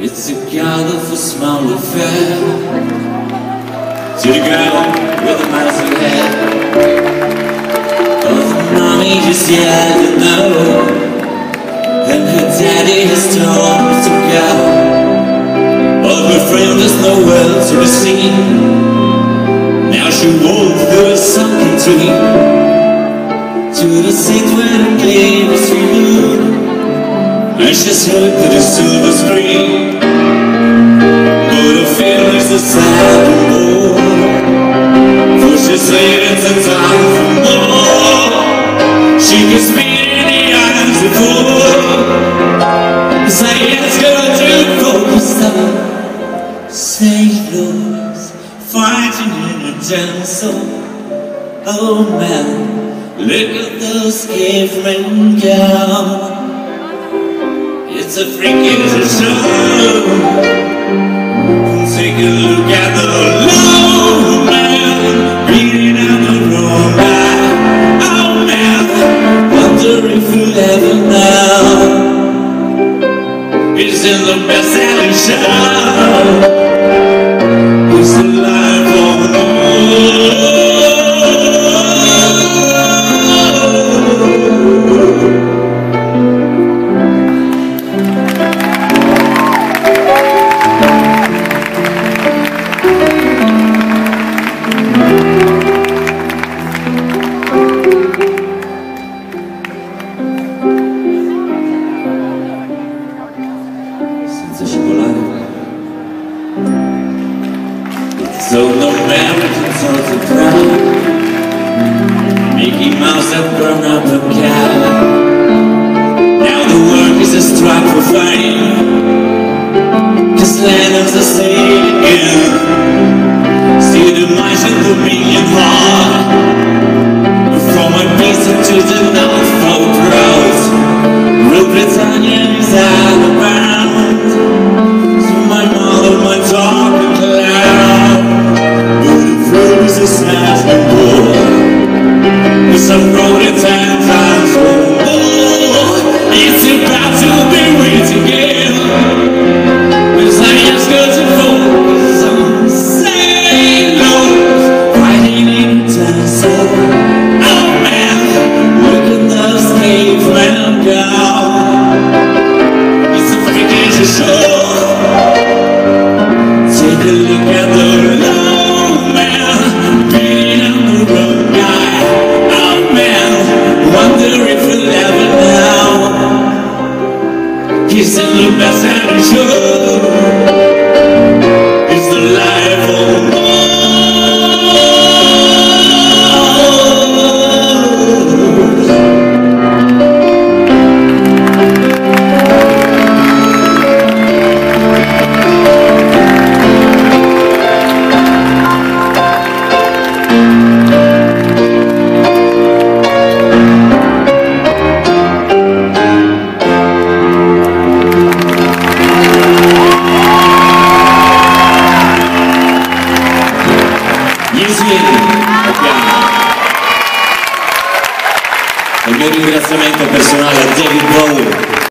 It's a gather for small affair To the girl with a massive head Of mommy just yet to know. And her daddy has torn her to But her friend is nowhere to be seen. Now she walks through a sunken dream. To the seat where the of sweet moon And she's heard to the silver screen. She can speak in the eyes before yes, girl, to focus on St. Louis Fighting in a gentle Oh man Look at those cavemen go It's a freaking show. Take a look In the best-selling show So no the Americans on the crowd Mickey Mouse had grown up a He's in the best at Gli Sweden, abbiamo. Il mio ringraziamento personale a David Bowie